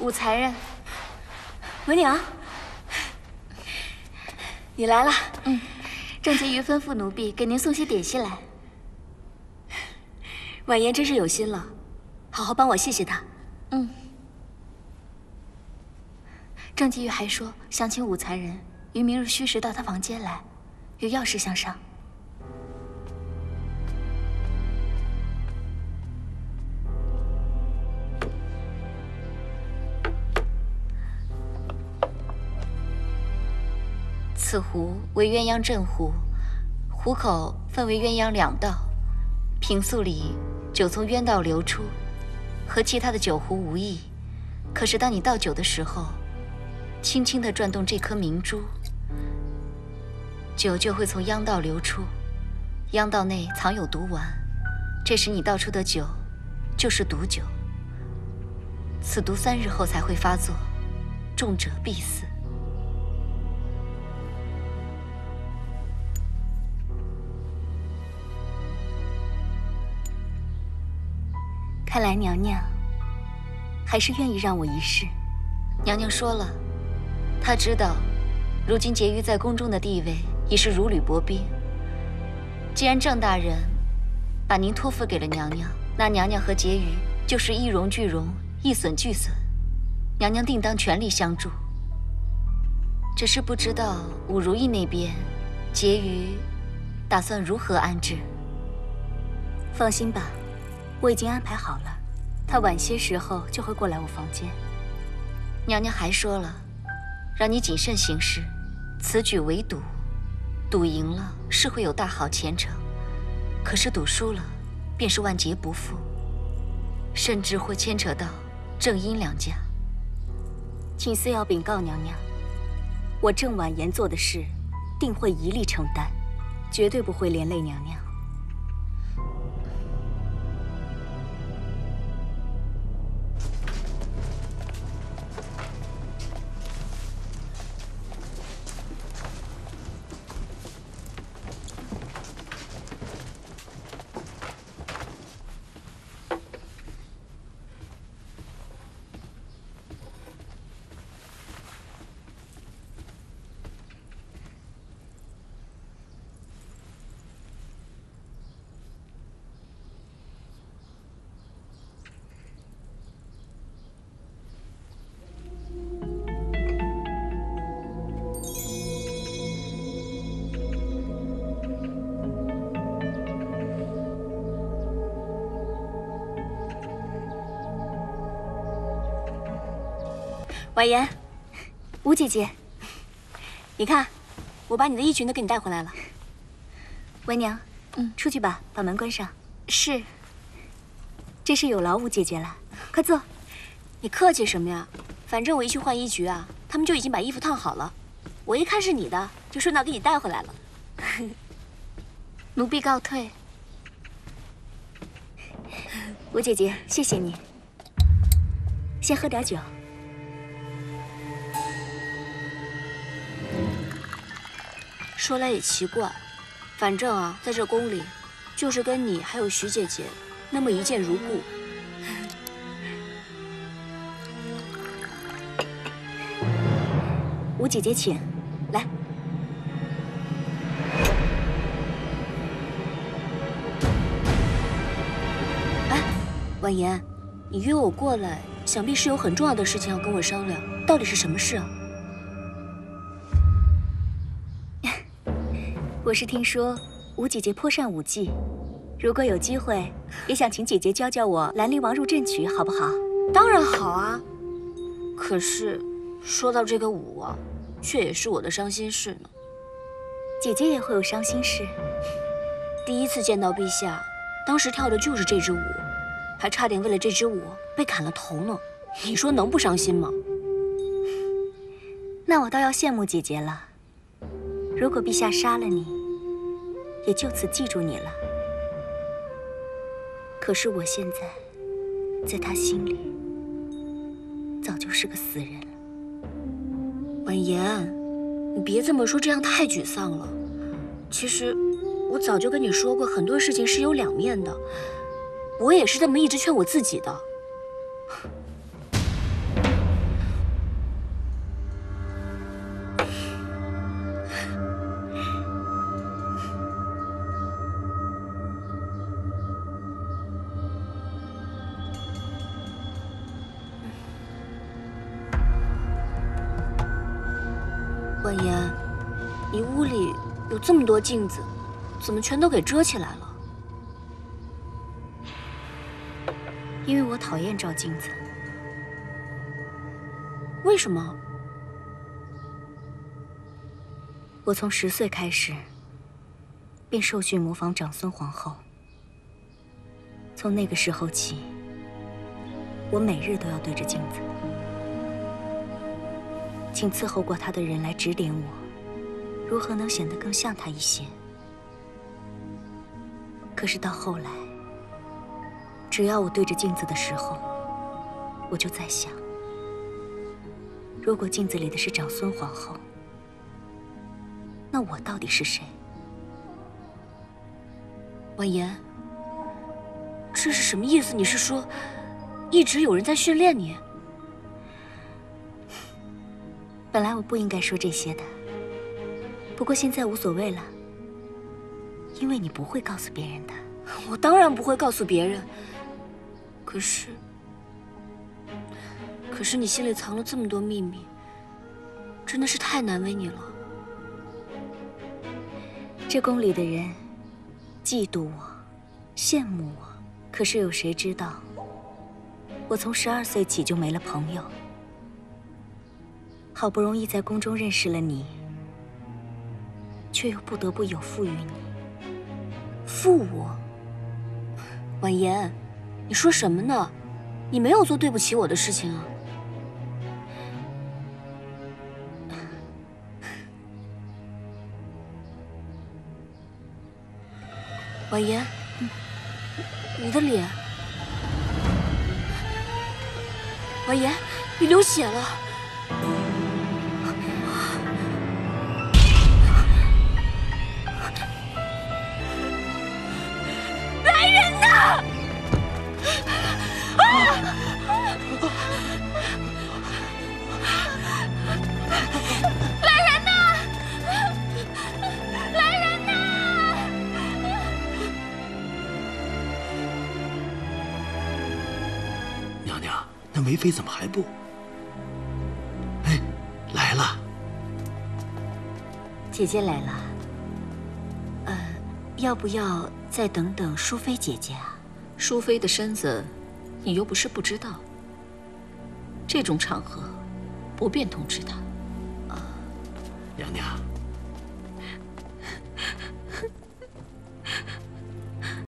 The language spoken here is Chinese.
武才人，文娘，你来了。嗯，郑婕妤吩咐奴婢给您送些点心来。婉言真是有心了，好好帮我谢谢她。嗯。郑婕妤还说想请武才人于明日戌时到她房间来，有要事相商。此壶为鸳鸯镇壶，壶口分为鸳鸯两道，平素里酒从鸳道流出，和其他的酒壶无异。可是当你倒酒的时候，轻轻地转动这颗明珠，酒就会从央道流出。央道内藏有毒丸，这时你倒出的酒就是毒酒。此毒三日后才会发作，重者必死。看来娘娘还是愿意让我一试。娘娘说了，她知道，如今婕妤在宫中的地位已是如履薄冰。既然郑大人把您托付给了娘娘，那娘娘和婕妤就是一荣俱荣，一损俱损。娘娘定当全力相助。只是不知道武如意那边，婕妤打算如何安置？放心吧。我已经安排好了，他晚些时候就会过来我房间。娘娘还说了，让你谨慎行事，此举为赌，赌赢了是会有大好前程，可是赌输了，便是万劫不复，甚至会牵扯到正阴两家。请司要禀告娘娘，我郑婉言做的事，定会一力承担，绝对不会连累娘娘。婉言，吴姐姐，你看，我把你的衣裙都给你带回来了。文娘，嗯，出去吧，把门关上。是。这是有劳吴姐姐了，快坐。你客气什么呀？反正我一去换衣局啊，他们就已经把衣服烫好了。我一看是你的，就顺道给你带回来了。奴婢告退。吴姐姐，谢谢你。先喝点酒。说来也奇怪，反正啊，在这宫里，就是跟你还有徐姐姐那么一见如故。吴姐姐，请来。哎，婉言，你约我过来，想必是有很重要的事情要跟我商量，到底是什么事啊？我是听说吴姐姐颇善舞技，如果有机会，也想请姐姐教教我兰陵王入阵曲，好不好？当然好啊。可是说到这个舞啊，却也是我的伤心事呢。姐姐也会有伤心事。第一次见到陛下，当时跳的就是这支舞，还差点为了这支舞被砍了头呢。你说能不伤心吗？那我倒要羡慕姐姐了。如果陛下杀了你，也就此记住你了。可是我现在，在他心里，早就是个死人了。婉言，你别这么说，这样太沮丧了。其实，我早就跟你说过，很多事情是有两面的。我也是这么一直劝我自己的。婉言，你屋里有这么多镜子，怎么全都给遮起来了？因为我讨厌照镜子。为什么？我从十岁开始便受训模仿长孙皇后，从那个时候起，我每日都要对着镜子，请伺候过她的人来指点我，如何能显得更像她一些。可是到后来，只要我对着镜子的时候，我就在想，如果镜子里的是长孙皇后。那我到底是谁？婉言，这是什么意思？你是说，一直有人在训练你？本来我不应该说这些的，不过现在无所谓了，因为你不会告诉别人的。我当然不会告诉别人。可是，可是你心里藏了这么多秘密，真的是太难为你了。这宫里的人嫉妒我，羡慕我，可是有谁知道，我从十二岁起就没了朋友，好不容易在宫中认识了你，却又不得不有负于你。负我？婉言，你说什么呢？你没有做对不起我的事情啊。婉言，你的脸，婉言，你流血了。那梅妃怎么还不？哎，来了。姐姐来了。呃，要不要再等等淑妃姐姐啊？淑妃的身子，你又不是不知道。这种场合，不便通知她。娘娘。